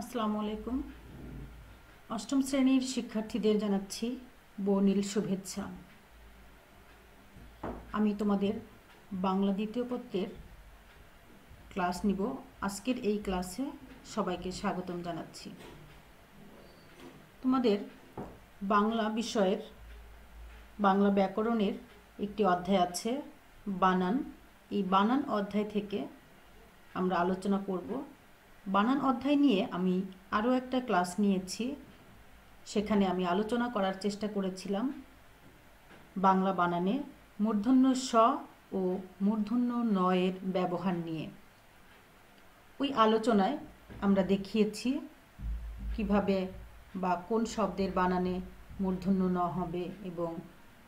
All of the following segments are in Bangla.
আসসালামু আলাইকুম। অষ্টম শ্রেণির শিক্ষার্থীদের জানাচ্ছি বর্ণিল শুভেচ্ছা। আমি তোমাদের বাংলা দ্বিতীয় পত্রের ক্লাস নিব। আজকের এই ক্লাসে সবাইকে স্বাগতম জানাচ্ছি। তোমাদের বাংলা বিষয়ের, বাংলা ব্যাকরণের একটি অধ্যায় আছে বানান। এই বানান অধ্যায় থেকে আমরা আলোচনা করব। বানান অধ্যায় নিয়ে আমি আরও একটা ক্লাস নিয়েছি। সেখানে আমি আলোচনা করার চেষ্টা করেছিলাম। বাংলা বানানে মূর্ধন্য স ও মূর্ধন্য নয়ের ব্যবহার নিয়ে। ওই আলোচনায় আমরা দেখিয়েছি কীভাবে বা কোন শব্দের বানানে মূর্ধন্য ন হবে এবং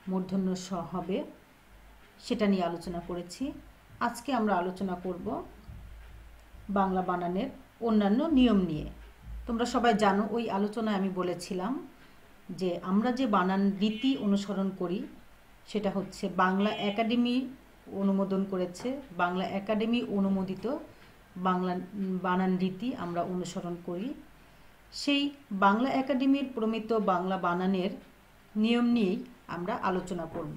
মূর্ধন্য স হবে সেটা নিয়ে আলোচনা করেছি। আজকে আমরা আলোচনা করব বাংলা বানানের অন্যান্য নিয়ম নিয়ে। তোমরা সবাই জানো, ওই আলোচনায় আমি বলেছিলাম যে আমরা যে বানান রীতি অনুসরণ করি, সেটা হচ্ছে বাংলা একাডেমি অনুমোদন করেছে, বাংলা একাডেমি অনুমোদিত বাংলা বানান রীতি আমরা অনুসরণ করি। সেই বাংলা একাডেমির প্রমিত বাংলা বানানের নিয়ম নিয়েই আমরা আলোচনা করব।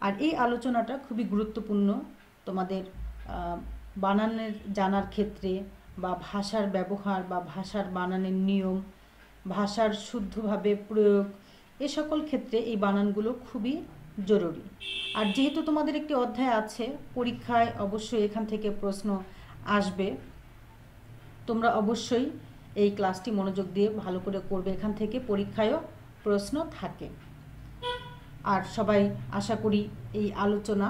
আর এই আলোচনাটা খুবই গুরুত্বপূর্ণ তোমাদের বানানের জানার ক্ষেত্রে বা ভাষার ব্যবহার বা ভাষার বানানের নিয়ম, ভাষার শুদ্ধভাবে প্রয়োগ, এ সকল ক্ষেত্রে এই বানানগুলো খুবই জরুরি। আর যেহেতু তোমাদের একটি অধ্যায় আছে, পরীক্ষায় অবশ্যই এখান থেকে প্রশ্ন আসবে। তোমরা অবশ্যই এই ক্লাসটি মনোযোগ দিয়ে ভালো করে করবে, এখান থেকে পরীক্ষায়ও প্রশ্ন থাকে। আর সবাই আশা করি এই আলোচনা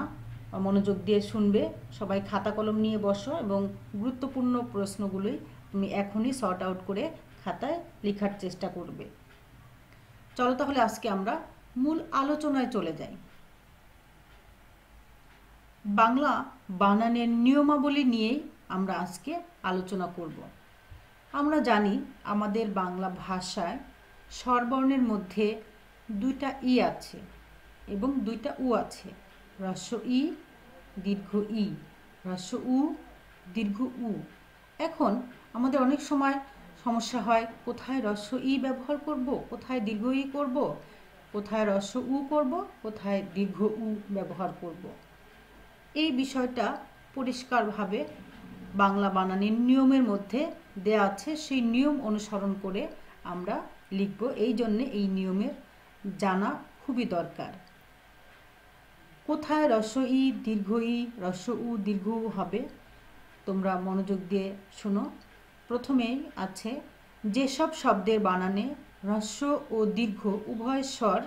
মনোযোগ দিয়ে শুনবে, সবাই খাতা কলম নিয়ে বসো এবং গুরুত্বপূর্ণ প্রশ্নগুলোই তুমি এখনই শর্ট আউট করে খাতায় লেখার চেষ্টা করবে। চলো তাহলে আজকে আমরা মূল আলোচনায় চলে যাই। বাংলা বানানের নিয়মাবলী নিয়েই আমরা আজকে আলোচনা করব। আমরা জানি আমাদের বাংলা ভাষায় স্বরবর্ণের মধ্যে দুইটা ই আছে এবং দুইটা উ আছে। হ্রস্ব ই, দীর্ঘ ই। হ্রস্ব উ, দীর্ঘ উ। এখন আমাদের অনেক সময় সমস্যা হয়, কোথায় হ্রস্ব ই ব্যবহার করব? কোথায় দীর্ঘ ই করব? কোথায় হ্রস্ব উ করব? কোথায় দীর্ঘ উ ব্যবহার করব? এই বিষয়টা পরিষ্কারভাবে বাংলা বানানের নিয়মের মধ্যে দেয়া আছে, সেই নিয়ম অনুসরণ করে আমরা লিখব। এই জন্যে এই নিয়মের জানা খুবই দরকার। কোথায় রস ই দীর্ঘ ই রস উ দীর্ঘ উ হবে? তোমরা মনোযোগ দিয়ে শোনো। প্রথমেই আছে, যেসব শব্দের বানানে হ্রস্ব ও দীর্ঘ উভয় স্বর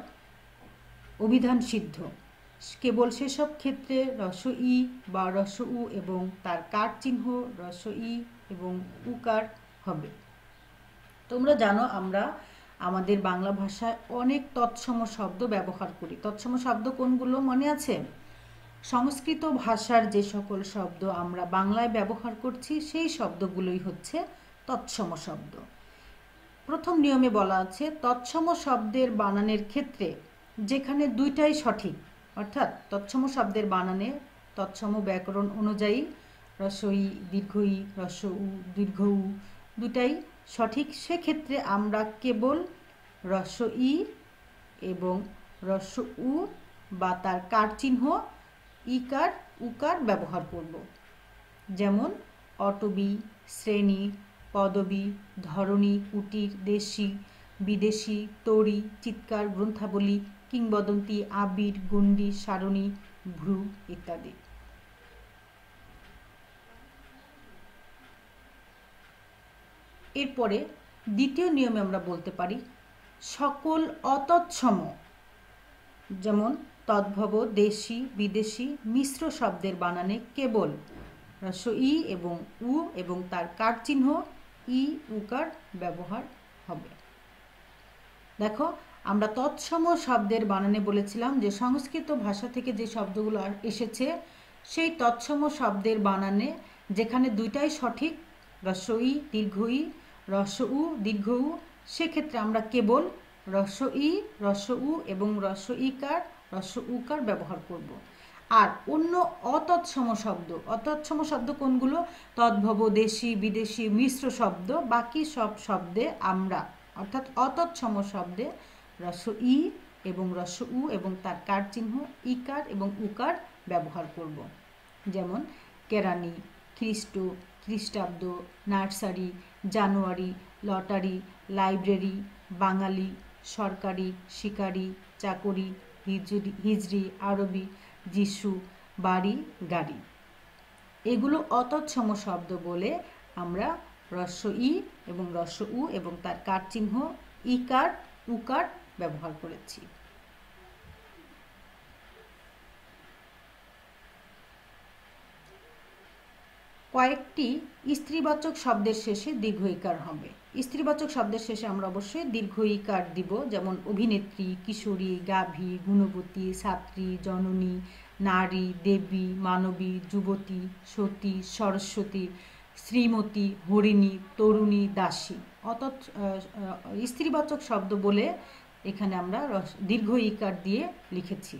অভিধান সিদ্ধ, কেবল সেসব ক্ষেত্রে রস ই বা রস উ এবং তার কার চিহ্ন রস ই এবং উকার হবে। তোমরা জানো আমরা আমাদের বাংলা ভাষায় অনেক তৎসম শব্দ ব্যবহার করি। তৎসম শব্দ কোনগুলো মনে আছে? সংস্কৃত ভাষার যে সকল শব্দ আমরা বাংলায় ব্যবহার করছি, সেই শব্দগুলোই হচ্ছে তৎসম শব্দ। প্রথম নিয়মে বলা আছে, তৎসম শব্দের বানানের ক্ষেত্রে যেখানে দুইটাই সঠিক, অর্থাৎ তৎসম শব্দের বানানে তৎসম ব্যাকরণ অনুযায়ী রসই, দীর্ঘই রস উ দীর্ঘ উ দুটাই সঠিক সেক্ষেত্রে আমরা কেবল রস ই এবং রস উ বা তার কার চিহ্ন ইকার, উকার ব্যবহার করব। যেমন অটবি, শ্রেণি, পদবী, ধরণী কুটির দেশি, বিদেশি তরি চিৎকার, গ্রন্থাবলী, কিংবদন্তি, আবির, গণ্ডি, সারণী, ভ্রু ইত্যাদি। এরপরে দ্বিতীয় নিয়মে আমরা বলতে পারি, সকল অতৎসম, যেমন তদ্ভব, দেশি, বিদেশি, মিশ্র শব্দের বানানে কেবল রস ই এবং উ এবং তার কার চিহ্ন ই, উকার ব্যবহার হবে। দেখো, আমরা তৎসম শব্দের বানানে বলেছিলাম যে সংস্কৃত ভাষা থেকে যে শব্দগুলো এসেছে, সেই তৎসম শব্দের বানানে যেখানে দুইটাই সঠিক, হ্রস্ব ই, দীর্ঘ দীর্ঘই রস উ, দীর্ঘ উ, সেক্ষেত্রে আমরা কেবল রস ই, রস উ এবং রস ইকার রস উকার ব্যবহার করব। আর অন্য অতৎসম শব্দ অতৎসম শব্দ কোনগুলো তদ্ভব, দেশি, বিদেশি, মিশ্র শব্দ, বাকি সব শব্দে আমরা, অর্থাৎ অতৎসম শব্দে রস ই এবং রস উ এবং তার কার চিহ্ন ইকার এবং উকার ব্যবহার করব যেমন কেরানি খ্রিস্ট খ্রিস্টাব্দ, নার্সারি, জানুয়ারি, লটারি, লাইব্রেরি, বাঙালি, সরকারি, শিকারি, চাকরি হিজরি আরবি, যিশু, বাড়ি, গাড়ি। এগুলো অতৎসম শব্দ বলে আমরা রস্য ই এবং রস্য উ এবং তার কার চিহ্ন ইকার, উকার ব্যবহার করেছি। কয়েকটি স্ত্রীবাচক শব্দের শেষে দীর্ঘ ইকার হবে। স্ত্রীবাচক শব্দের শেষে আমরা অবশ্যই দীর্ঘ ইকার দিব, যেমন অভিনেত্রী, কিশোরী, গাভী, গুণবতী, ছাত্রী, জননী, নারী, দেবী, মানবী, যুবতী, সতী, সরস্বতী, শ্রীমতী, হরিণী, তরুণী, দাসী। অত স্ত্রীবাচক শব্দ বলে এখানে আমরা দীর্ঘ ইকার দিয়ে লিখেছি।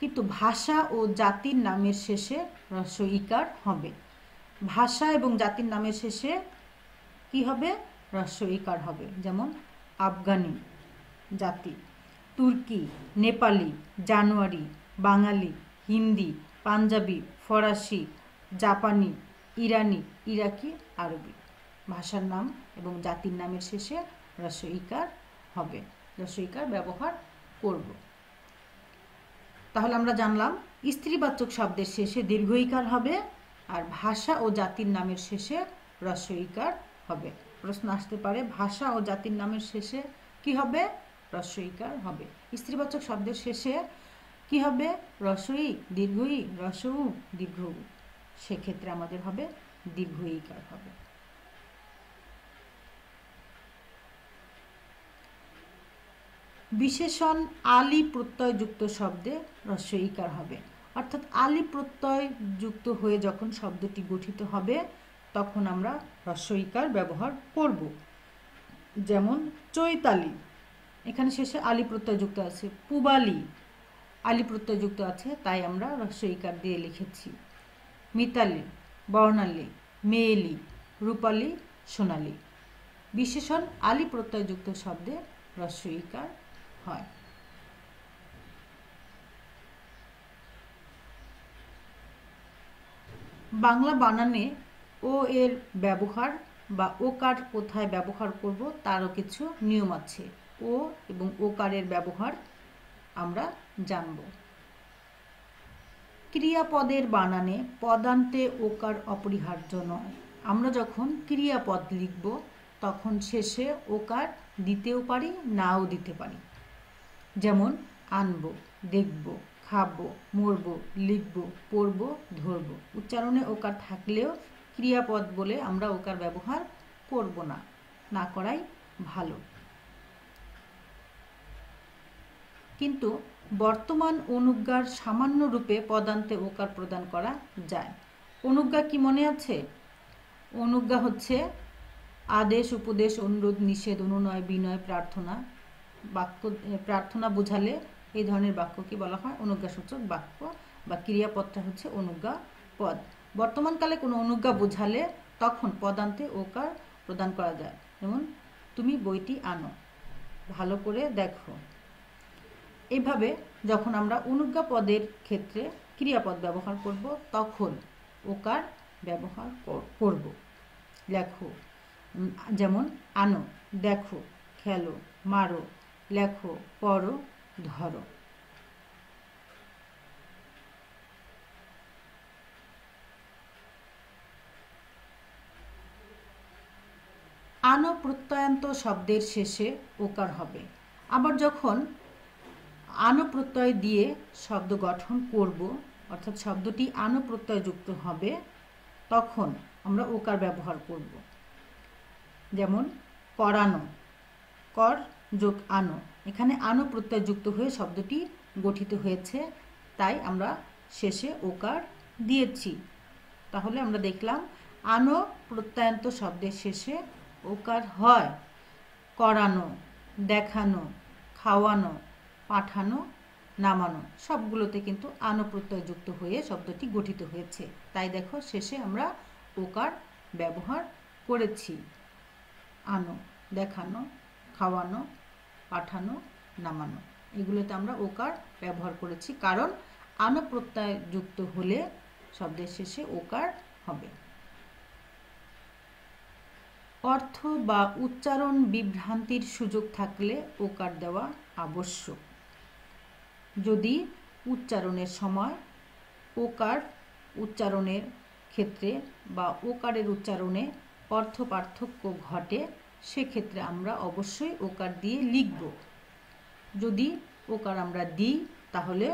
কিন্তু ভাষা ও জাতির নামের শেষে রস্য ইকার হবে। ভাষা এবং জাতির নামের শেষে কি হবে? রস্য ইকার হবে। যেমন আফগানি জাতি, তুর্কি, নেপালি, জানুয়ারি, বাঙালি, হিন্দি, পাঞ্জাবি, ফরাসি, জাপানি, ইরানি, ইরাকি, আরবি। ভাষার নাম এবং জাতির নামের শেষে রস্য ইকার হবে। রস্য ইকার ব্যবহার করব। তাহলে আমরা জানলাম, স্ত্রীবাচক শব্দের শেষে দীর্ঘইকার হবে আর ভাষা ও জাতির নামের শেষে রস্যইকার হবে। প্রশ্ন আসতে পারে, ভাষা ও জাতির নামের শেষে কি হবে? রস্যইকার হবে। স্ত্রীবাচক শব্দের শেষে কি হবে? রসই দীর্ঘই রসউ দীর্ঘ সেক্ষেত্রে আমাদের হবে দীর্ঘইকার হবে। বিশেষণ আলি প্রত্যয়যুক্ত শব্দে রস্যইকার হবে। অর্থাৎ আলি প্রত্যয় যুক্ত হয়ে যখন শব্দটি গঠিত হবে, তখন আমরা রস্যইকার ব্যবহার করব। যেমন চৈতালি। এখানে শেষে আলি প্রত্যয় যুক্ত আছে, পুবালি। আলি প্রত্যয় যুক্ত আছে, তাই আমরা রস্যইকার দিয়ে লিখেছি। মিতালি, বর্ণালী, মেয়েলি, রূপালী, সোনালি। বিশেষণ আলি প্রত্যয়যুক্ত শব্দে রস্যইকার হয়। বাংলা বানানে ও এর ব্যবহার বা ও ওকার কোথায় ব্যবহার করব তারও কিছু নিয়ম আছে। ও এবং ওকারের ব্যবহার আমরা জানব। ক্রিয়াপদের বানানে পদান্তে ওকার অপরিহার্য নয়। আমরা যখন ক্রিয়াপদ লিখব, তখন শেষে ওকার দিতেও পারি, নাও দিতে পারি। যেমন, আনব, দেখব, খাব, মরবো, লিখব, পড়ব, ধরব। উচ্চারণে ওকার থাকলেও ক্রিয়াপদ বলে আমরা ওকার ব্যবহার করব না না করাই ভালো। কিন্তু বর্তমান অনুজ্ঞার সামান্য রূপে পদান্তে ওকার প্রদান করা যায়। অনুজ্ঞা কি মনে আছে? অনুজ্ঞা হচ্ছে আদেশ, উপদেশ, অনুরোধ, নিষেধ, অনুনয়, বিনয়, প্রার্থনা বাক্য প্রার্থনা বোঝালে এই ধরনের বাক্যকে বলা হয়? অনুজ্ঞাসূচক বাক্য বা ক্রিয়াপদটা হচ্ছে অনুজ্ঞা পদ বর্তমানকালে কোনো অনুজ্ঞা বোঝালে তখন পদান্তে ওকার প্রদান করা যায়। যেমন, তুমি বইটি আনো, ভালো করে দেখো। এভাবে যখন আমরা অনুজ্ঞা পদের ক্ষেত্রে ক্রিয়াপদ ব্যবহার করব, তখন ওকার ব্যবহার করব। লেখো যেমন, আনো, দেখো, খেলো, মারো লেখো, পড়ো, ধরো। আনো প্রত্যয়ান্ত শব্দের শেষে ওকার হবে। আবার যখন আনো প্রত্যয় দিয়ে শব্দ গঠন করব, অর্থাৎ শব্দটি আনো প্রত্যয়যুক্ত হবে, তখন আমরা ওকার ব্যবহার করব। যেমন, পড়ানো, কর যোগ আনো। এখানে আনো প্রত্যয় যুক্ত হয়ে শব্দটি গঠিত হয়েছে, তাই আমরা শেষে ওকার দিয়েছি। তাহলে আমরা দেখলাম, আনো প্রত্যয়ান্ত শব্দের শেষে ওকার হয়। করানো, দেখানো, খাওয়ানো, পাঠানো, নামানো, সবগুলোতে কিন্তু আনো প্রত্যয় যুক্ত হয়ে শব্দটি গঠিত হয়েছে। তাই দেখো, শেষে আমরা ওকার ব্যবহার করেছি। আনো, দেখানো, খাওয়ানো পাঠানো, নামানো। এগুলোতে আমরা ওকার ব্যবহার করেছি, কারণ আনো প্রত্যয় যুক্ত হলে শব্দের শেষে ওকার হবে। অর্থ বা উচ্চারণ বিভ্রান্তির সুযোগ থাকলে ওকার দেওয়া আবশ্যক। যদি উচ্চারণের সময় ওকার উচ্চারণের ক্ষেত্রে বা ওকারের উচ্চারণে অর্থ পার্থক্য ঘটে সেক্ষেত্রে আমরা অবশ্যই ওকার দিয়ে লিখব। যদি ওকার আমরা দিই, তাহলে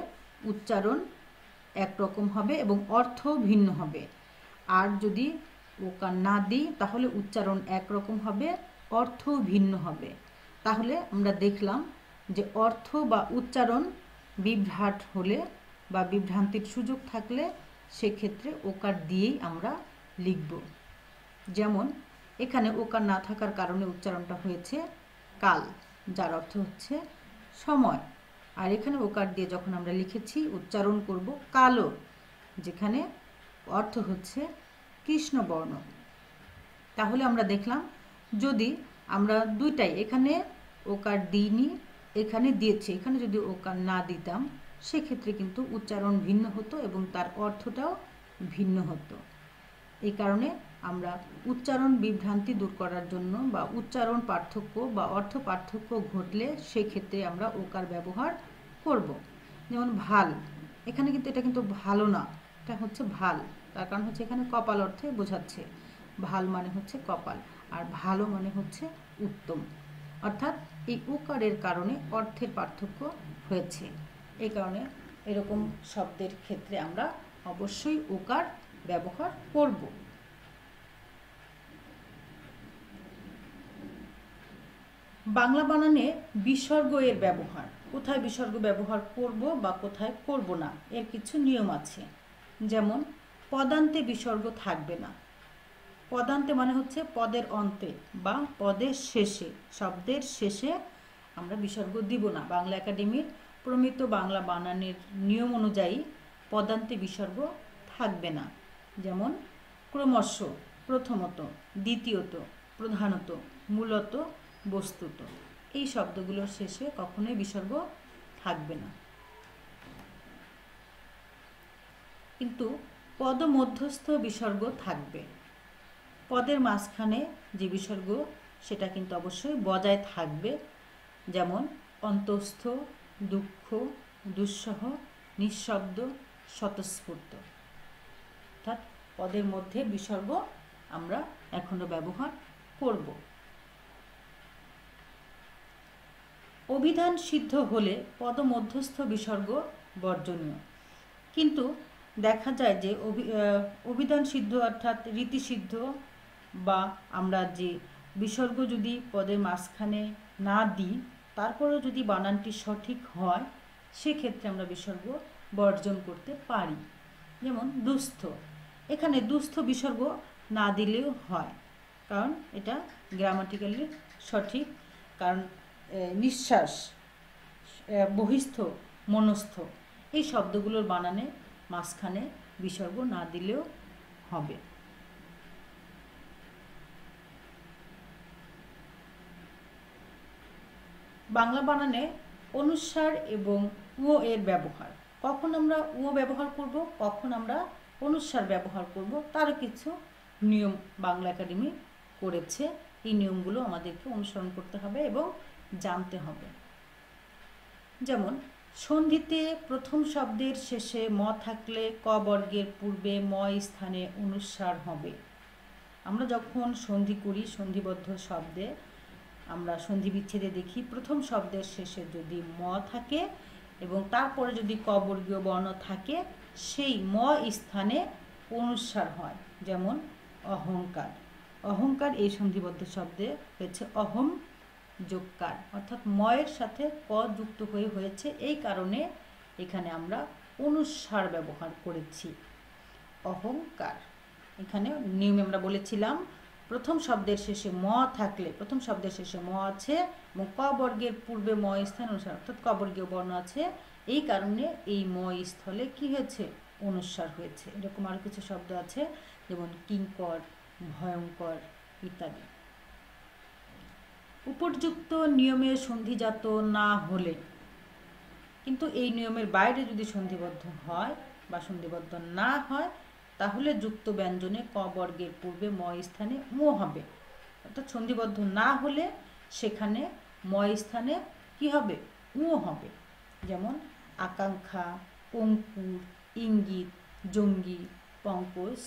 উচ্চারণ একরকম হবে এবং অর্থ ভিন্ন হবে। আর যদি ওকার না দিই, তাহলে উচ্চারণ একরকম হবে অর্থ ভিন্ন হবে। তাহলে আমরা দেখলাম যে অর্থ বা উচ্চারণ বিভ্রাট হলে বা বিভ্রান্তির সুযোগ থাকলে সেক্ষেত্রে ওকার দিয়েই আমরা লিখব। যেমন এখানে ওকার না থাকার কারণে উচ্চারণটা হয়েছে কাল, যার অর্থ হচ্ছে সময়। আর এখানে ওকার দিয়ে যখন আমরা লিখেছি, উচ্চারণ করব কালো, যেখানে অর্থ হচ্ছে কৃষ্ণবর্ণ তাহলে আমরা দেখলাম, যদি আমরা দুইটাই, এখানে ওকার দিইনি, এখানে দিয়েছি, এখানে যদি ওকার না দিতাম, সেক্ষেত্রে কিন্তু উচ্চারণ ভিন্ন হতো এবং তার অর্থটাও ভিন্ন হতো। এই কারণে আমরা উচ্চারণ বিভ্রান্তি দূর করার জন্য বা উচ্চারণ পার্থক্য বা অর্থ পার্থক্য ঘটলে সেক্ষেত্রে আমরা ওকার ব্যবহার করব। যেমন ভালো, এখানে কিন্তু এটা কিন্তু ভালো না, এটা হচ্ছে ভালো, তার কারণ হচ্ছে এখানে কপাল অর্থে বোঝাচ্ছে। ভালো মানে হচ্ছে কপাল, আর ভালো মানে হচ্ছে উত্তম। অর্থাৎ এই উকারের কারণে অর্থের পার্থক্য হয়েছে। এই কারণে এরকম শব্দের ক্ষেত্রে আমরা অবশ্যই উকার ব্যবহার করব। বাংলা বানানে বিসর্গ এর ব্যবহার। কোথায় বিসর্গ ব্যবহার করব বা কোথায় করব না, এর কিছু নিয়ম আছে। যেমন, পদান্তে বিসর্গ থাকবে না। পদান্তে মানে হচ্ছে পদের অন্তে বা পদের শেষে। শব্দের শেষে আমরা বিসর্গ দিব না। বাংলা একাডেমির প্রমিত বাংলা বানানের নিয়ম অনুযায়ী পদান্তে বিসর্গ থাকবে না। যেমন, ক্রমশ প্রথমত, দ্বিতীয়ত, প্রধানত, মূলত বস্তুত। এই শব্দগুলোর শেষে কখনোই বিসর্গ থাকবে না। কিন্তু পদমধ্যস্থ বিসর্গ থাকবে। পদের মাঝখানে যে বিসর্গ, সেটা কিন্তু অবশ্যই বজায় থাকবে। যেমন অন্তস্থ, দুঃখ, দুঃসহ, নিঃশব্দ, স্বতঃস্ফূর্ত। অর্থাৎ পদের মধ্যে বিসর্গ আমরা এখনও ব্যবহার করব। অভিধান সিদ্ধ হলে পদমধ্যস্থ বিসর্গ বর্জনীয়। কিন্তু দেখা যায় যে অভিধান সিদ্ধ অর্থাৎ রীতিসিদ্ধ বা আমরা যে বিসর্গ যদি পদের মাঝখানে না দিই, তারপরেও যদি বানানটি সঠিক হয়, সেক্ষেত্রে আমরা বিসর্গ বর্জন করতে পারি। যেমন দুস্থ। এখানে দুস্থ বিসর্গ না দিলেও হয়, কারণ এটা গ্রামাটিক্যালি সঠিক, কারণ নিঃশ্বাস বহিস্থ মনস্থ, এই শব্দগুলোর বানানে, মাঝখানে বিসর্গ না দিলেও হবে। বাংলা বানানে অনুস্বার এবং ও এর ব্যবহার। কখন আমরা ও ব্যবহার করব, কখন আমরা অনুস্বার ব্যবহার করব তারও কিছু নিয়ম বাংলা একাডেমি করেছে। এই নিয়মগুলো আমাদেরকে অনুসরণ করতে হবে এবং জানতে হবে। যেমন, সন্ধিতে প্রথম শব্দের শেষে ম থাকলে ক বর্গের পূর্বে ম স্থানে অনুস্বার হবে। আমরা যখন সন্ধি করি, সন্ধিবদ্ধ শব্দে, আমরা সন্ধি বিচ্ছেদে দেখি প্রথম শব্দের শেষে যদি ম থাকে এবং তারপরে যদি ক বর্গীয় বর্ণ থাকে, সেই ম স্থানে অনুস্বার হয়। যেমন, অহংকার। অহংকার এই সন্ধিবদ্ধ শব্দে হয়েছে অহম যোগকার অর্থাৎ ময়ের সাথে ক যুক্ত হয়ে হয়েছে। এই কারণে এখানে আমরা অনুস্বার ব্যবহার করেছি। অহংকার। এখানে নিয়মে আমরা বলেছিলাম, প্রথম শব্দের শেষে ম থাকলে, প্রথম শব্দের শেষে ম আছে, এবং ক বর্গের পূর্বে ম স্থান অনুসার, অর্থাৎ ক বর্গীয় বর্ণ আছে। এই কারণে এই ম স্থলে কি হয়েছে? অনুস্বার হয়েছে। এরকম আরও কিছু শব্দ আছে, যেমন কিঙ্কর, ভয়ঙ্কর ইত্যাদি। উপযুক্ত নিয়মে সন্ধিজাত না হলে। কিন্তু এই নিয়মের বাইরে যদি সন্ধিবদ্ধ হয় বা সন্ধিবদ্ধ না হয়, তাহলে যুক্ত ব্যঞ্জনে ক বর্গের পূর্বে ম স্থানে মো হবে। অর্থাৎ সন্ধিবদ্ধ না হলে সেখানে ম স্থানে কি হবে? উ হবে। যেমন আকাঙ্ক্ষা, পঙ্কুর, ইঙ্গিত, জঙ্গি, পঙ্কজ,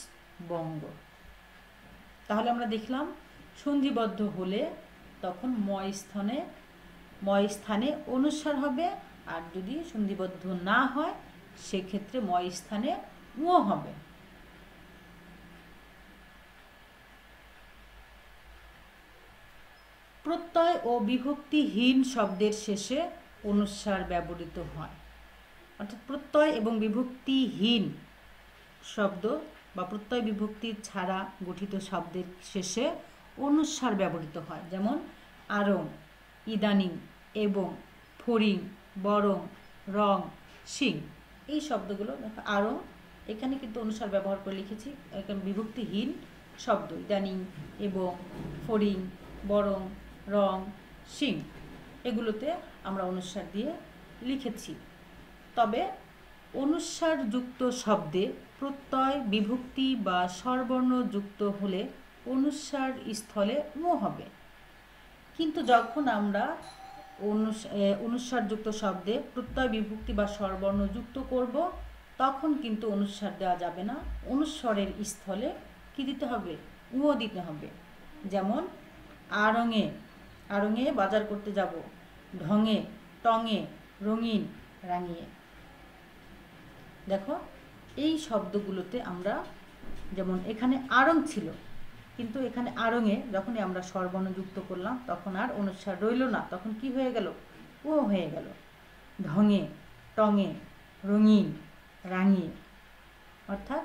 বঙ্গ। তাহলে আমরা দেখলাম সন্ধিবদ্ধ হলে তখন ম স্থানে ম স্থানে অনুসার হবে। আর যদি সন্ধিবদ্ধ না হয়, সেক্ষেত্রে ম স্থানে হবে। প্রত্যয় ও বিভক্তিহীন শব্দের শেষে অনুস্বার ব্যবহৃত হয়। অর্থাৎ প্রত্যয় এবং বিভক্তিহীন শব্দ বা প্রত্যয় বিভক্তি ছাড়া গঠিত শব্দের শেষে অনুস্বার ব্যবহৃত হয়। যেমন, আরং, ইদানিং, এবং ফরিং বরং, রং সিং এই শব্দগুলো আরং, এখানে কিন্তু অনুসার ব্যবহার করে লিখেছি। এখানে বিভক্তিহীন শব্দ, ইদানিং, এবং ফরিং বরং, রং সিং এগুলোতে আমরা অনুস্বার দিয়ে লিখেছি। তবে অনুস্বার যুক্ত শব্দে প্রত্যয় বিভক্তি বা স্বরবর্ণ যুক্ত হলে অনুস্বার স্থলে মো হবে। কিন্তু যখন আমরা অনুসারযুক্ত শব্দে প্রত্যয় বিভক্তি বা স্বরবর্ণ যুক্ত করব, তখন কিন্তু অনুস্বার দেওয়া যাবে না। অনুস্বরের স্থলে কি দিতে হবে? উও দিতে হবে। যেমন, আরঙে আরঙে বাজার করতে যাব। ঢঙে, টঙে, রঙিন, রাঙিয়ে। দেখো, এই শব্দগুলোতে আমরা, যেমন এখানে আরং ছিল কিন্তু এখানে আরঙে যখনই আমরা স্বরবর্ণ যুক্ত করলাম, তখন আর অনুস্বার রইল না। তখন কি হয়ে গেল? ও হয়ে গেল। ঢঙে, টঙে, রঙিন, রাঙিয়ে। অর্থাৎ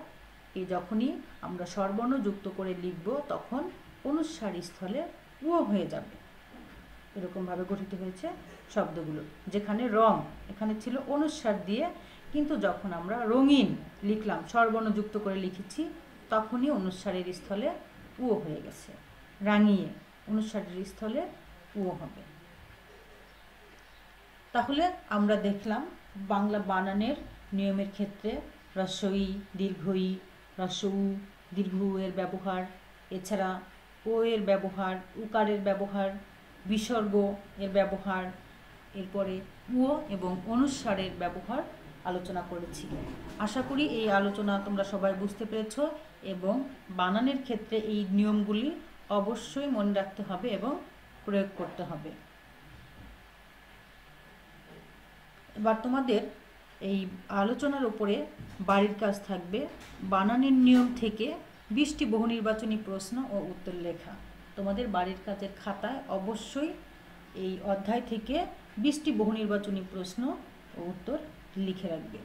এই যখনই আমরা স্বরবর্ণ যুক্ত করে লিখব, তখন অনুস্বার স্থলে ও হয়ে যাবে। এরকমভাবে গঠিত হয়েছে শব্দগুলো। যেখানে রং, এখানে ছিল অনুস্বার দিয়ে, কিন্তু যখন আমরা রঙিন লিখলাম স্বরবর্ণ যুক্ত করে লিখেছি, তখনই অনুস্বারের স্থলে উও হয়ে গেছে। রাঙিয়ে অনুস্বারের স্থলে উও হবে। তাহলে আমরা দেখলাম বাংলা বানানের নিয়মের ক্ষেত্রে রস্বই দীর্ঘই, রস্উ, দীর্ঘ এর ব্যবহার, এছাড়া ও এর ব্যবহার, উকারের ব্যবহার, বিসর্গ এর ব্যবহার, এরপরে উও এবং অনুস্বারের ব্যবহার আলোচনা করেছি। আশা করি এই আলোচনা তোমরা সবাই বুঝতে পেরেছ এবং বানানের ক্ষেত্রে এই নিয়মগুলি অবশ্যই মনে রাখতে হবে এবং প্রয়োগ করতে হবে। এবার তোমাদের এই আলোচনার উপরে বাড়ির কাজ থাকবে। বানানের নিয়ম থেকে বিশটি বহু নির্বাচনী প্রশ্ন ও উত্তর লেখা। তোমাদের বাড়ির কাজের খাতায় অবশ্যই এই অধ্যায় থেকে বিশটি বহু নির্বাচনী প্রশ্ন ও উত্তর লিখে রাখবে।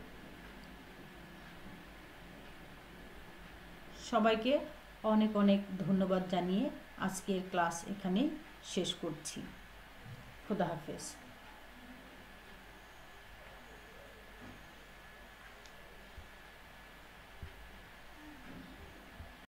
সবাইকে অনেক অনেক ধন্যবাদ জানিয়ে আজকের ক্লাস এখানেই শেষ করছি। খুদা হাফেজ।